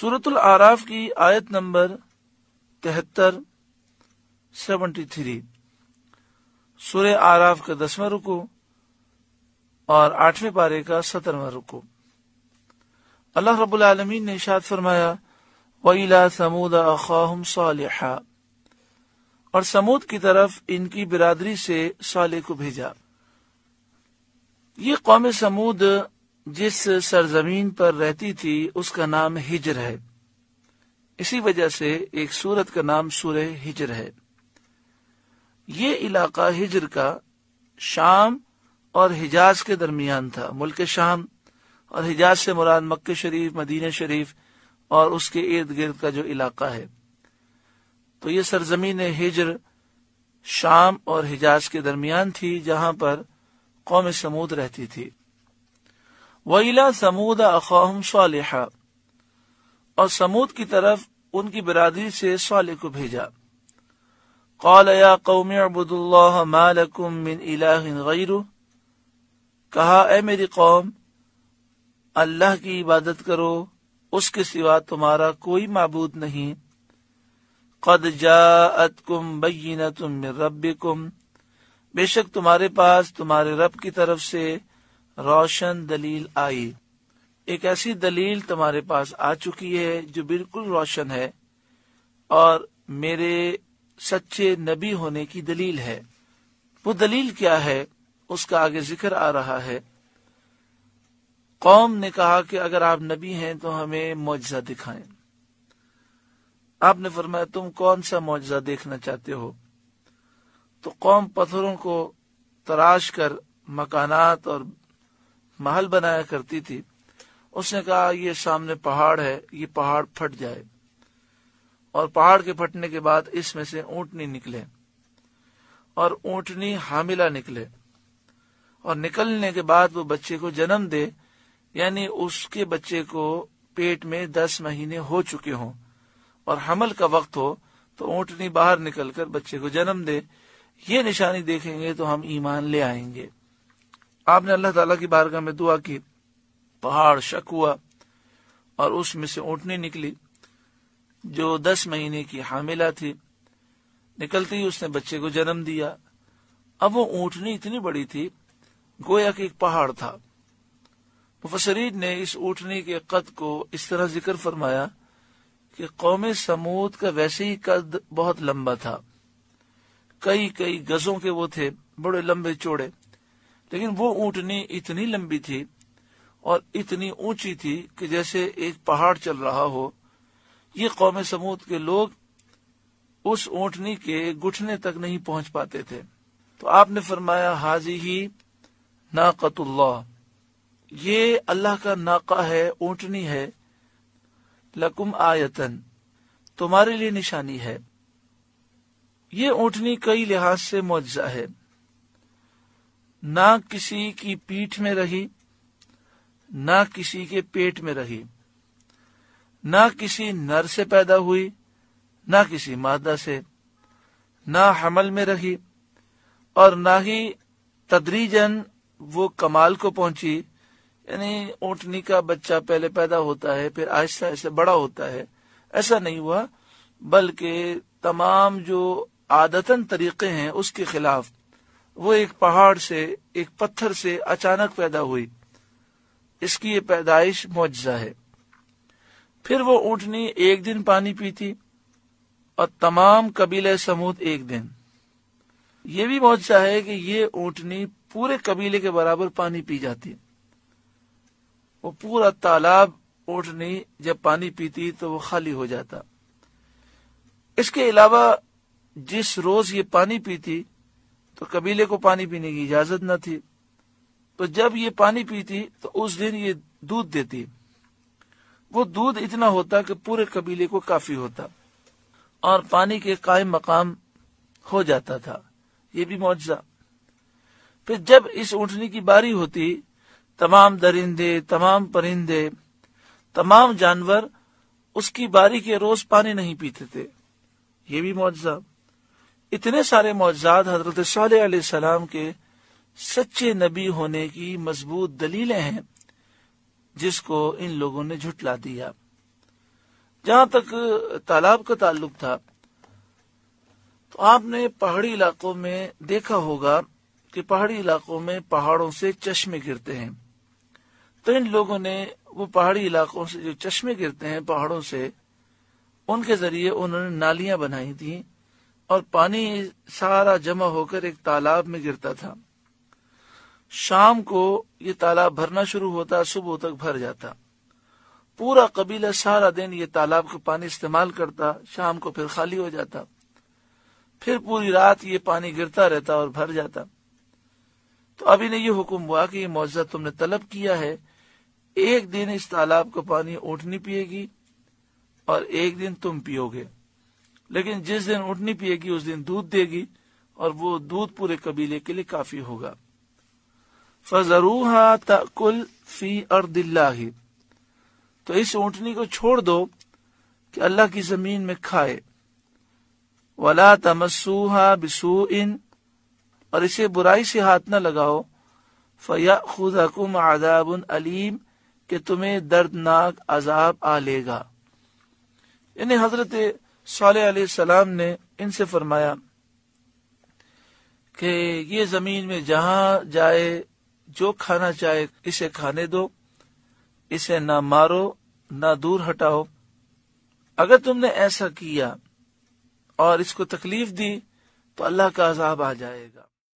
सूरतुल आराफ की आयत नंबर तिहत्तर, सेवेंटी थ्री। सूर्य आराफ का दसवां रुको और आठवें पारे का सत्रहवां रुको। अल्लाह रब्बुल ने इशाद फरमाया वईला समूद अखाहम सालिहा। और समूद की तरफ़ इनकी बिरादरी से साले को भेजा। ये कौम समूद जिस सरजमीन पर रहती थी, उसका नाम हिजर है। इसी वजह से एक सूरत का नाम सूरह हिजर है। ये इलाका हिजर का शाम और हिजाज के दरमियान था, मुल्क शाम। और हिजाज से मुराद मक्के शरीफ, मदीने शरीफ और उसके इर्द गिर्द का जो इलाका है। तो ये सरजमीन हिजर शाम और हिजाज के दरमियान थी, जहाँ पर कौम समूद रहती थी। वईला समूद अखाहम सालिहा और समूद की तरफ़ उनकी बिरादरी से साले को भेजा। कौल या कौम अबुदुल्लाह मालकुम मिन इलाहिन गैरु। कहा, ए मेरी कौम, अल्लाह की इबादत करो, उसके सिवा तुम्हारा कोई मबूद नहीं। कद जाअतकुम बैनतुम मिन रब्बिकुम। बेशक तुम्हारे पास तुम्हारे रब की तरफ़ से रोशन दलील आई। एक ऐसी दलील तुम्हारे पास आ चुकी है जो बिल्कुल रोशन है और मेरे सच्चे नबी होने की दलील है। वो दलील क्या है? उसका आगे ज़िक्र आ रहा है। कौम ने कहा कि अगर आप नबी हैं तो हमें मुआवजा दिखाएँ। आपने फरमाया, तुम कौन सा मुआजा देखना चाहते हो? तो कौम पत्थरों को तराश कर मकानात और महल बनाया करती थी। उसने कहा, ये सामने पहाड़ है, ये पहाड़ फट जाए। और पहाड़ के फटने के बाद इसमें से ऊंटनी निकले और ऊंटनी हामिला निकले और निकलने के बाद वो बच्चे को जन्म दे, यानी उसके बच्चे को पेट में दस महीने हो चुके हों और हमल का वक्त हो तो ऊंटनी बाहर निकलकर बच्चे को जन्म दे। ये निशानी देखेंगे तो हम ईमान ले आएँगे। आपने अल्लाह ताला की बारगाह में दुआ की, पहाड़, शक हुआ, और उसमें से ऊँटनी निकली, जो दस महीने की हामिला थी। निकलते ही उसने बच्चे को जन्म दिया। अब वो ऊँटनी इतनी बड़ी थी, गोया कि एक पहाड़ था। मुफसरीन ने इस ऊँटनी के कद को इस तरह ज़िक्र फरमाया कि कौम समूद का वैसे ही कद बहुत लंबा था। कई कई गजों के वो थे, बड़े लंबे चौड़े। लेकिन वो ऊँटनी इतनी लंबी थी और इतनी ऊँची थी कि जैसे एक पहाड़ चल रहा हो। ये कौम समूद के लोग उस ऊंटनी के घुटने तक नहीं पहुँच पाते थे। तो आपने फरमाया, हाजी ही नाकतुल्लाह। ये अल्लाह का नाका है, ऊंटनी है। लकुम आयतन, तुम्हारे लिए निशानी है। ये ऊंटनी कई लिहाज से मुआवजा है। ना किसी की पीठ में रही, ना किसी के पेट में रही। ना किसी नर से पैदा हुई, ना किसी मादा से। ना हमल में रही और ना ही तदरीजन वो कमाल को पहुँची। यानी ऊंटनी का बच्चा पहले पैदा होता है, फिर आहिस्ता आहिस्ता बड़ा होता है। ऐसा नहीं हुआ, बल्कि तमाम जो आदतन तरीके हैं उसके खिलाफ वो एक पहाड़ से, एक पत्थर से अचानक पैदा हुई। इसकी ये पैदाइश मुआवजा है। फिर वो ऊंटनी एक दिन पानी पीती और तमाम कबीले समूद एक दिन। ये भी मुआजा है कि ये ऊंटनी पूरे कबीले के बराबर पानी पी जाती। वो पूरा तालाब ऊंटनी जब पानी पीती तो वो खाली हो जाता। इसके अलावा जिस रोज ये पानी पीती तो कबीले को पानी पीने की इजाज़त न थी। तो जब ये पानी पीती तो उस दिन ये दूध देती। वो दूध इतना होता कि पूरे कबीले को काफ़ी होता और पानी के कायम मकाम हो जाता था। ये भी मुआवजा फिर जब इस ऊँटनी की बारी होती, तमाम दरिंदे, तमाम परिंदे, तमाम जानवर, उसकी बारी के रोज पानी नहीं पीते थे। ये भी मुआवजा इतने सारे मुआवजात हज़रत सलाम के सच्चे नबी होने की मज़बूत दलीलें हैं, जिसको इन लोगों ने झुटला दिया। जहाँ तक तालाब का ताल्लुक था तो आपने पहाड़ी इलाकों में देखा होगा कि पहाड़ी इलाकों में पहाड़ों से चश्मे गिरते हैं। तो इन लोगों ने वो पहाड़ी इलाकों से जो चश्मे गिरते हैं पहाड़ों से, उनके ज़रिए उन्होंने नालियाँ बनाई थी और पानी सारा जमा होकर एक तालाब में गिरता था। शाम को ये तालाब भरना शुरू होता, सुबह तक भर जाता। पूरा कबीला सारा दिन ये तालाब का पानी इस्तेमाल करता, शाम को फिर खाली हो जाता। फिर पूरी रात ये पानी गिरता रहता और भर जाता। तो अभी ने ये हुक्म हुआ कि ये मुआवजा तुमने तलब किया है, एक दिन इस तालाब का पानी ऊँटनी पिएगी और एक दिन तुम पियोगे। लेकिन जिस दिन उठनी पिएगी, उस दिन दूध देगी और वो दूध पूरे कबीले के लिए काफ़ी होगा। फजरूहा तकुल फ़ी अर्दिल्लाही। तो इस ऊँटनी को छोड़ दो कि अल्लाह की ज़मीन में खाए। वला तमसूहा बिसू इन और इसे बुराई से हाथ न लगाओ। फया खुद खुदकुम आदाबुन अलीम, कि तुम्हें दर्दनाक अजाब आ लेगा। यानी हज़रत सलाम ने इनसे फरमाया कि ये ज़मीन में जहाँ जाए, जो खाना चाहे, इसे खाने दो, इसे ना मारो, ना दूर हटाओ। अगर तुमने ऐसा किया और इसको तकलीफ़ दी तो अल्लाह का अजाब आ जाएगा।